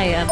Maya.